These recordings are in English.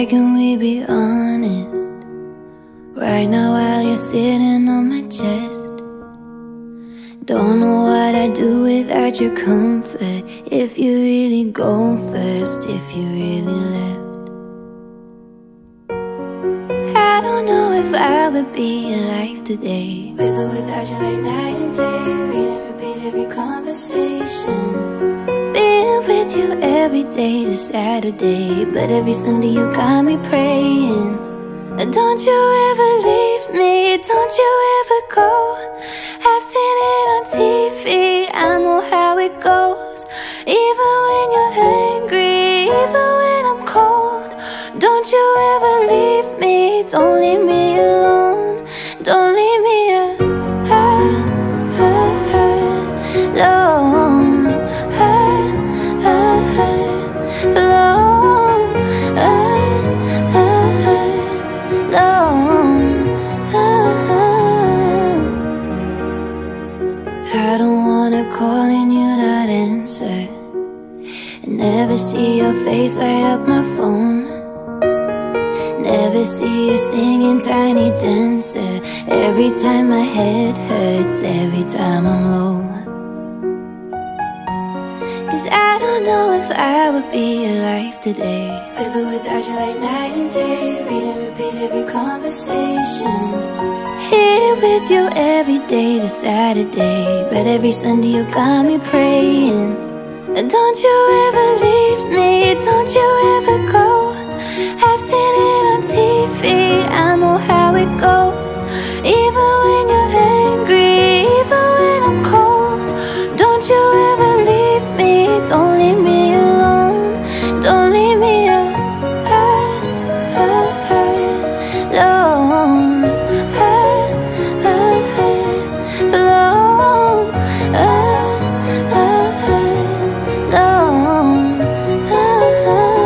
Why can't we be honest? Right now while you're sitting on my chest. Don't know what I'd do without your comfort. If you really go first, if you really left. I don't know if I would be alive today. With or without you like night and day. Read and repeat every conversation. Being with you every day is a Saturday But every Sunday you got me praying. Don't you ever leave me, don't you ever go. I've seen it on TV, I know how it goes. Even when you're angry, even when I'm cold. Don't you ever leave me, don't leave me alone. Don't and you not answer. And Never see your face light up my phone. Never see you singing tiny dancer. Every time my head hurts, every time I'm low Cause I don't know if I would be alive today. With or without you like night and day Read and repeat every conversation. Here with you every day's a Saturday But every Sunday you got me praying. Don't you ever leave me, don't you ever go. I've seen it on TV leave me alone, don't leave me alone, alone, alone.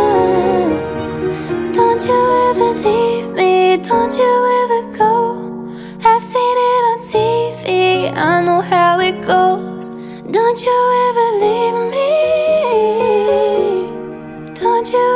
Don't you ever leave me, don't you ever go. I've seen it on TV, I know how it goes. Don't you ever leave me you.